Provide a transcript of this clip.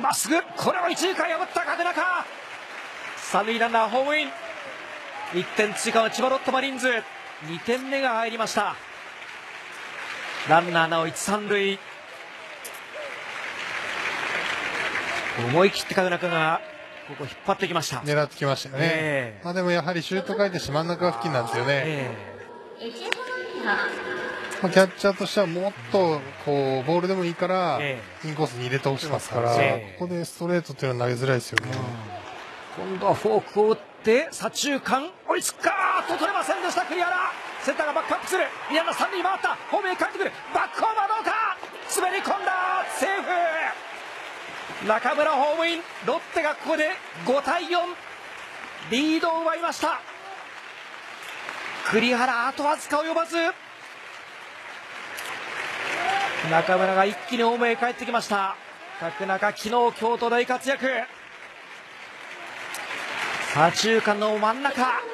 まっすぐこれを一塁間破った角中三塁ランナーホームイン。1点追加の千葉ロッテマリーンズ。2点目が入りました。ランナーなお1、3塁。思い切って角中がここ引っ張ってきました。狙ってきましたよね、ええ。まあ、でもやはりシュート回転して真ん中付近なんですよね、えまあ、キャッチャーとしてはもっとこうボールでもいいからえインコースに入れてほしいますから、ええ。ここでストレートっていうのは投げづらいですよね、今度はフォークを打って左中間追いつくかと取れませんでした。栗原センターがバックアップする。宮田三塁回ったホームへ帰ってくる。バックホームはどうか。滑り込んだ。セーフ。中村ホームイン。ロッテがここで5対4リードを奪いました。栗原あとわずか及ばず中村が一気にホームへ帰ってきました。角中昨日京都大活躍。左中間の真ん中。